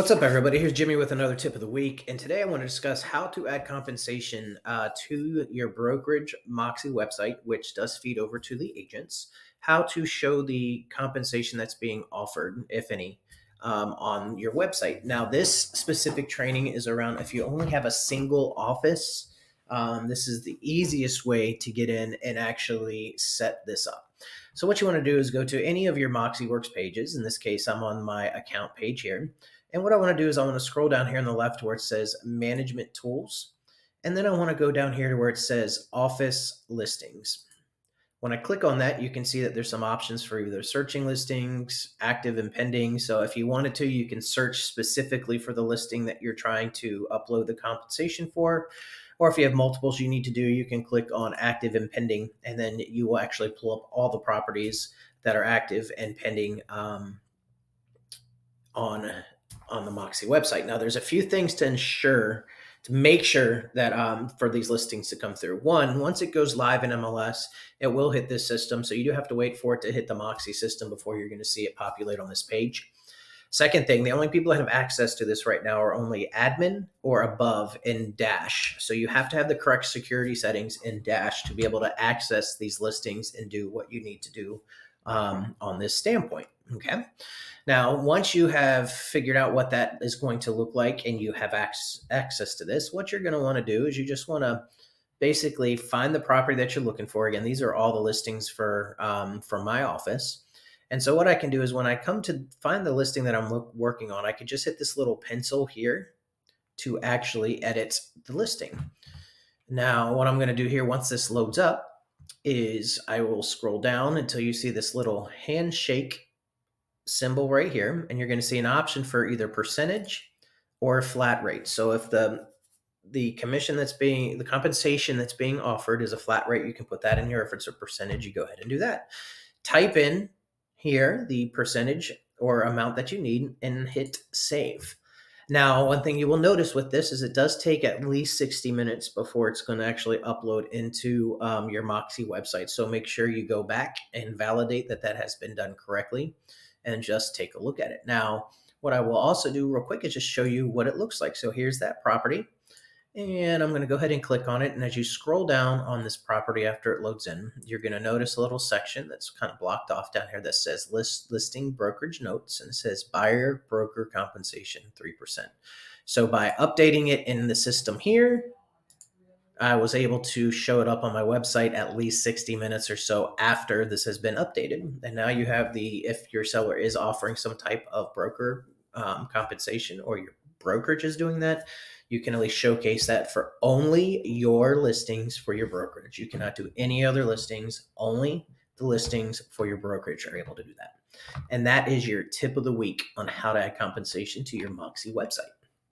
What's up, everybody? Here's Jimmy with another tip of the week. And today I want to discuss how to add compensation uh, to your brokerage Moxi website, which does feed over to the agents, how to show the compensation that's being offered, if any, um, on your website. Now, this specific training is around if you only have a single office, um, this is the easiest way to get in and actually set this up. So, what you want to do is go to any of your MoxiWorks pages. In this case, I'm on my account page here. And what I want to do is I want to scroll down here on the left where it says management tools. And then I want to go down here to where it says office listings. When I click on that, you can see that there's some options for either searching listings, active and pending. So if you wanted to, you can search specifically for the listing that you're trying to upload the compensation for. Or if you have multiples you need to do, you can click on active and pending, and then you will actually pull up all the properties that are active and pending um, on on the Moxi website. Now, there's a few things to ensure to make sure that um, for these listings to come through. One, once it goes live in MLS, it will hit this system. So you do have to wait for it to hit the Moxi system before you're going to see it populate on this page. Second thing, the only people that have access to this right now are only admin or above in Dash. So you have to have the correct security settings in Dash to be able to access these listings and do what you need to do um, on this standpoint. Okay. Now, once you have figured out what that is going to look like and you have access to this, what you're going to want to do is you just want to basically find the property that you're looking for. Again, these are all the listings for um, for my office. And so what I can do is when I come to find the listing that I'm working on, I can just hit this little pencil here to actually edit the listing. Now, what I'm going to do here once this loads up is I will scroll down until you see this little handshake symbol right here, and you're going to see an option for either percentage or flat rate. So if the the commission that's being the compensation that's being offered is a flat rate, you can put that in here. If it's a percentage, you go ahead and do that. Type in here the percentage or amount that you need and hit save. Now, one thing you will notice with this is it does take at least 60 minutes before it's going to actually upload into um, your Moxi website. So make sure you go back and validate that that has been done correctly and just take a look at it. Now, what I will also do real quick is just show you what it looks like. So here's that property. And I'm going to go ahead and click on it. And as you scroll down on this property after it loads in, you're going to notice a little section that's kind of blocked off down here that says list listing brokerage notes and it says buyer broker compensation 3%. So by updating it in the system here, I was able to show it up on my website at least 60 minutes or so after this has been updated. And now you have the, if your seller is offering some type of broker um, compensation or your brokerage is doing that, you can at least showcase that for only your listings for your brokerage. You cannot do any other listings, only the listings for your brokerage are able to do that. And that is your tip of the week on how to add compensation to your Moxi website.